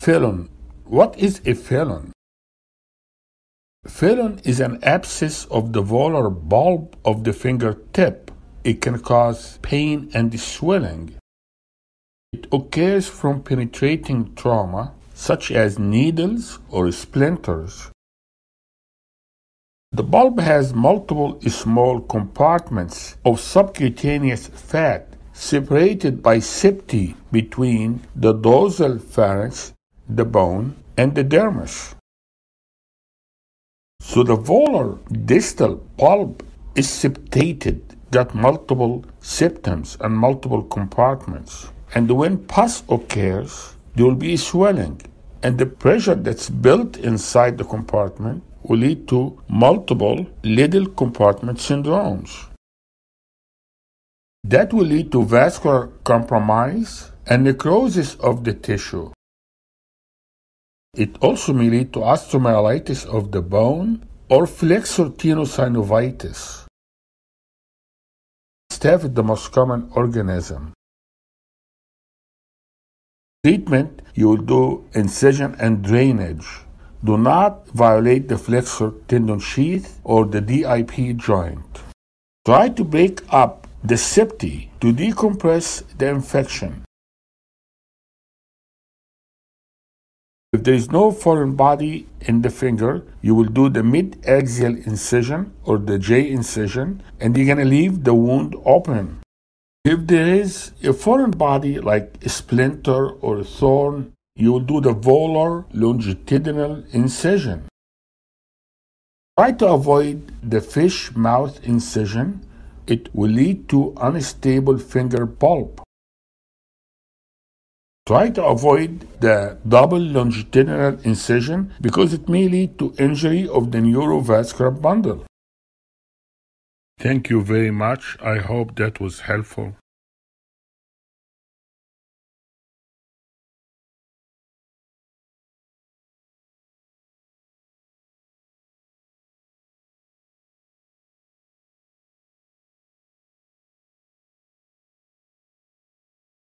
Felon. What is a felon? Felon is an abscess of the volar bulb of the fingertip. It can cause pain and swelling. It occurs from penetrating trauma, such as needles or splinters. The bulb has multiple small compartments of subcutaneous fat separated by septi between the dorsal phalanx, the bone, and the dermis. So the volar distal pulp is septated, got multiple septums and multiple compartments. And when pus occurs, there will be swelling. And the pressure that's built inside the compartment will lead to multiple little compartment syndromes. That will lead to vascular compromise and necrosis of the tissue. It also may lead to osteomyelitis of the bone or flexor tenosynovitis. Staph is the most common organism. Treatment, you will do incision and drainage. Do not violate the flexor tendon sheath or the DIP joint. Try to break up the septi to decompress the infection. If there is no foreign body in the finger, you will do the mid-axial incision or the J incision and you're going to leave the wound open. If there is a foreign body like a splinter or a thorn, you will do the volar longitudinal incision. Try to avoid the fish mouth incision. It will lead to unstable finger pulp. Try to avoid the double longitudinal incision because it may lead to injury of the neurovascular bundle. Thank you very much. I hope that was helpful.